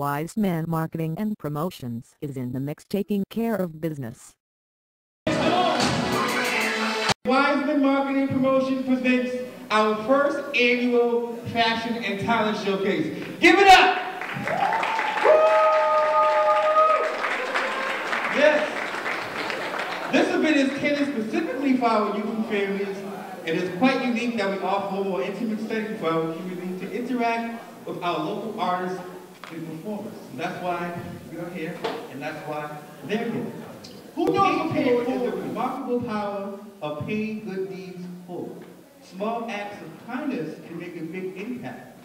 Wise Men Marketing and Promotions is in the mix taking care of business. Wiseman Marketing Promotion presents our first annual Fashion and Talent Showcase. Give it up! Yes. This event is catered specifically for our youth and families, and it's quite unique that we offer a more intimate setting for our community to interact with our local artists and performers. And that's why you're here, and that's why they're here. Who knows what forward is the remarkable power of paying good deeds forward? Small acts of kindness can make a big impact.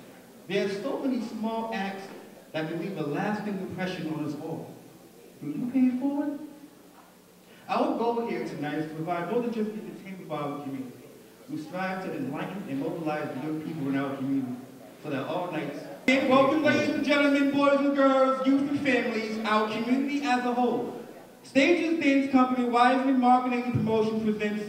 There are so many small acts that can leave a lasting impression on us all. Do you pay it forward? Our goal here tonight is to provide more than just entertainment for our community. We strive to enlighten and mobilize the young people in our community so that all nights. Welcome, ladies and gentlemen, boys and girls, youth and families, our community as a whole. Stajez Dance Company Wisely Marketing and Promotion presents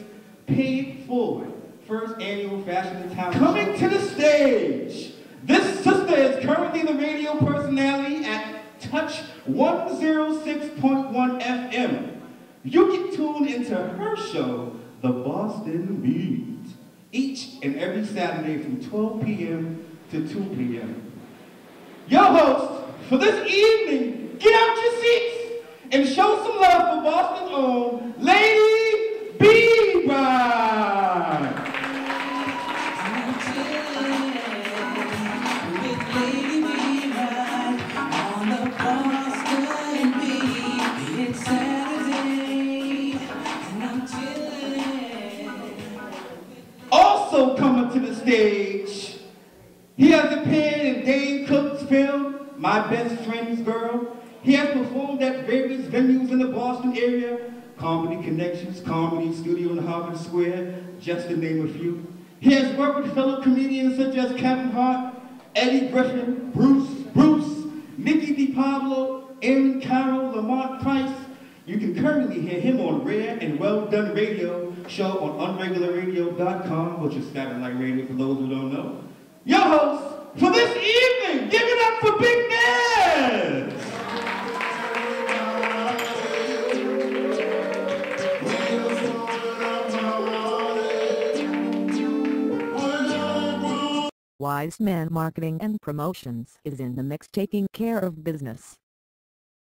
Paid Forward, first annual fashion and talent. Coming to the stage, this sister is currently the radio personality at Touch 106.1 FM. You can tune into her show, The Boston Beat, each and every Saturday from 12 p.m. to 2 p.m. Your host for this evening, get out your seats and show some love for Boston's own Lady B Rite. Also coming to the stage, he has appeared in Dane Cook's film, My Best Friend's Girl. He has performed at various venues in the Boston area, Comedy Connections, Comedy Studio in Harvard Square, just to name a few. He has worked with fellow comedians such as Kevin Hart, Eddie Griffin, Bruce, Bruce, Nikki DiPaolo, Aaron Carroll, Lamont Price. You can currently hear him on Rare and Well Done Radio show on unregularradio.com, which is satellite radio for those who don't know. Your host for this evening, give it up for Bigg Wise Men Marketing and Promotions is in the mix taking care of business.